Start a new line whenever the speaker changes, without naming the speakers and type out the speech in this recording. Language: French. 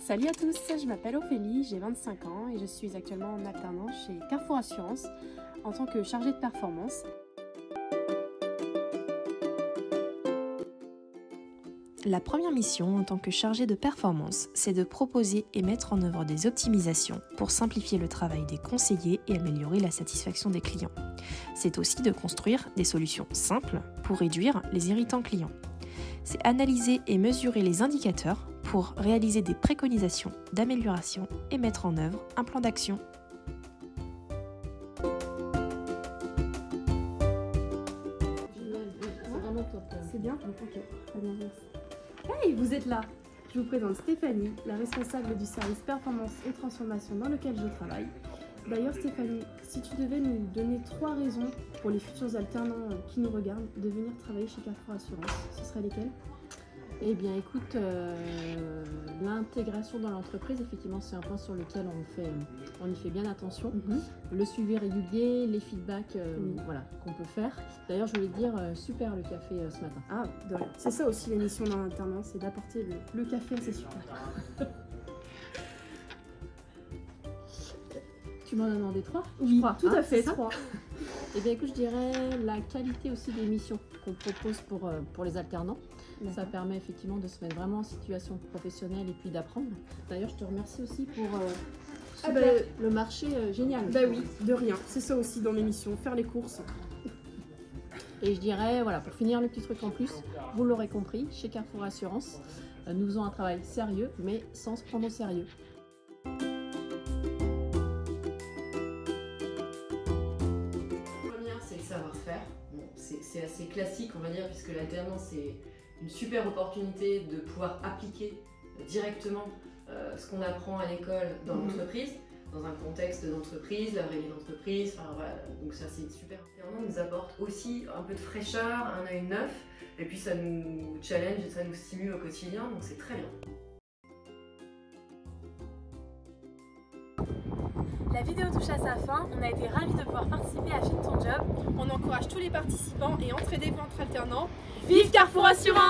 Salut à tous, je m'appelle Ophélie, j'ai 25 ans et je suis actuellement en alternance chez Carrefour Assurance en tant que chargée de performance.
La première mission en tant que chargée de performance, c'est de proposer et mettre en œuvre des optimisations pour simplifier le travail des conseillers et améliorer la satisfaction des clients. C'est aussi de construire des solutions simples pour réduire les irritants clients. C'est analyser et mesurer les indicateurs pour réaliser des préconisations d'amélioration et mettre en œuvre un plan d'action.
C'est bien Ok. Hey, vous êtes là Je vous présente Stéphanie, la responsable du service performance et transformation dans lequel je travaille. D'ailleurs, Stéphanie, si tu devais nous donner trois raisons pour les futurs alternants qui nous regardent de venir travailler chez Carrefour Assurance, ce seraient lesquelles?
Eh bien, écoute, euh, l'intégration dans l'entreprise, effectivement, c'est un point sur lequel on, fait, on y fait bien attention.
Mhm.
Le suivi régulier, les feedbacks euh, voilà, qu'on peut faire. D'ailleurs, je voulais te dire, euh, super le café euh, ce matin.
Ah, de rien. C'est ça aussi l'émission d'un alternant, c'est d'apporter le, le café à ses super.
Tu m'en as demandé trois? Je crois,
tout
hein,
à fait, trois.
Eh bien, écoute, je dirais la qualité aussi des missions qu'on propose pour, euh, pour les alternants. Ça permet effectivement de se mettre vraiment en situation professionnelle et puis d'apprendre. D'ailleurs, je te remercie aussi pour euh,
Ah bah,
le marché euh, génial.
Bah oui, de rien. C'est ça aussi dans l'émission, faire les courses.
Et je dirais, voilà, pour finir le petit truc en plus, vous l'aurez compris, chez Carrefour Assurance, nous faisons un travail sérieux, mais sans se prendre au sérieux.
C'est assez classique, on va dire, puisque l'alternance, c'est une super opportunité de pouvoir appliquer euh, directement euh, ce qu'on apprend à l'école dans
Mhm.
l'entreprise, dans un contexte d'entreprise, la vraie vie d'entreprise, enfin voilà, donc ça c'est super. L'alternance nous apporte aussi un peu de fraîcheur, un œil neuf, et puis ça nous challenge et ça nous stimule au quotidien, donc c'est très bien.
La vidéo touche à sa fin. On a été ravis de pouvoir participer On encourage tous les participants et entraidez-vous entre alternants. Vive Carrefour Assurance